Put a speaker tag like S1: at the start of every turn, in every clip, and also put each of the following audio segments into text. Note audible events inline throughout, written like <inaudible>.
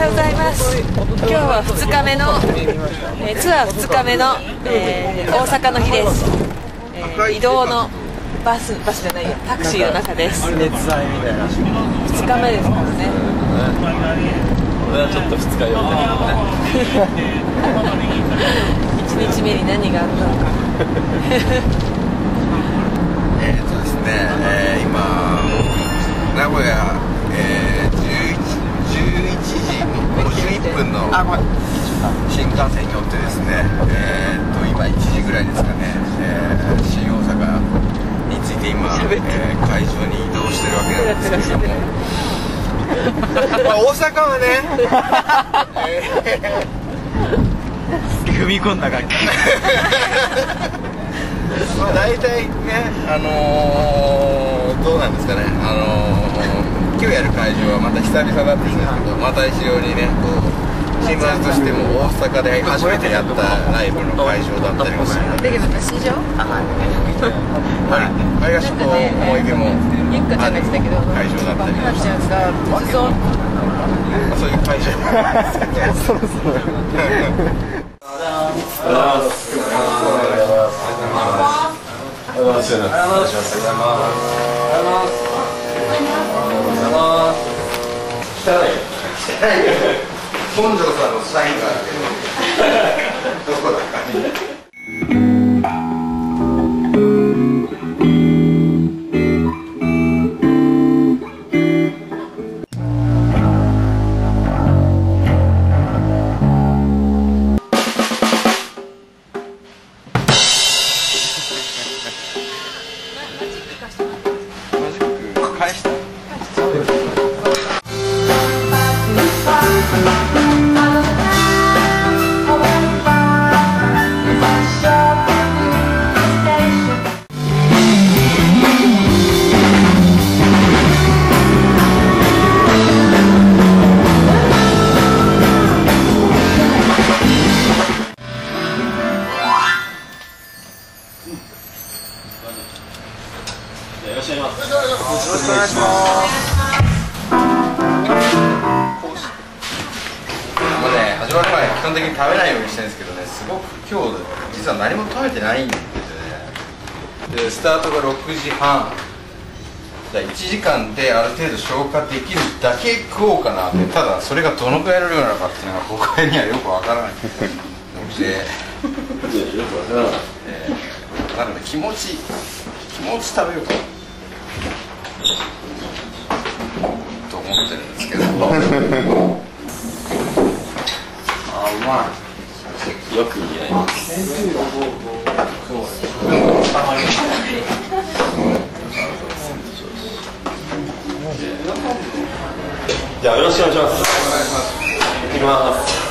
S1: はようございます。今日は2日目の、えー、ツアー2日目の、えー、大阪の日です、えー、移動のバスバスじゃないやタクシーの中です。2日目ですからね。
S2: 俺はちょっと二日酔いだ
S1: 1 <laughs> 日目に何があったのか
S3: 分の新幹線に乗ってですね、えーっと今1時ぐらいですかね、えー新大阪について今、えー会場に移動してるわけなんですけれども。まあ大阪はね、え
S2: 踏み込んだ感じ。
S3: ーまあ大体ね、あのーどうなんですかね、あのー今日やる会場はまた久々だったんですけど、また一様にね、こう新聞としても大阪で初めてやったライブの会場だったりもするので、
S1: だけど私以上
S3: はい、林と思い出も
S1: ゆっかちゃんが言ってたけど
S3: 会場だったり
S1: ゆっか？ちゃんが仏像
S3: まあそういう会場そろそろ本庄さんのサインがあるけどどこだかマジ基本的に食べないようにしてるんですけどねすごく今日実は何も食べてないんですよね。でスタートが6時半。じゃあ1時間である程度消化できるだけ食おうかなって。ただそれがどのくらいの量なのかっていうのが僕にはよくわからない。ので、
S2: よくわからない
S3: なので気持ち気持ち食べようかなと思ってるんですけど。
S2: よく似合いますじゃあよろしくお願いします。行きます。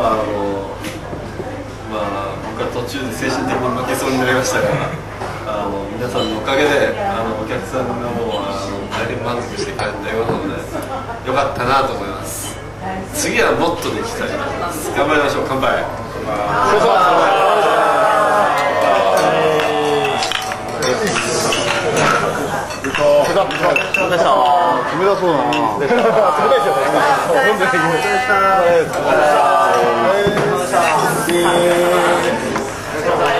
S2: はあのまあ僕は途中で精神的に負けそうになりましたがあの皆さんのおかげであのお客さんがもうあの大変満足して帰ったようなのでよかったなと思います。次はもっとできたい。と思います頑張りましょう。乾杯。
S4: ありがとし。うござ。いま。し。した。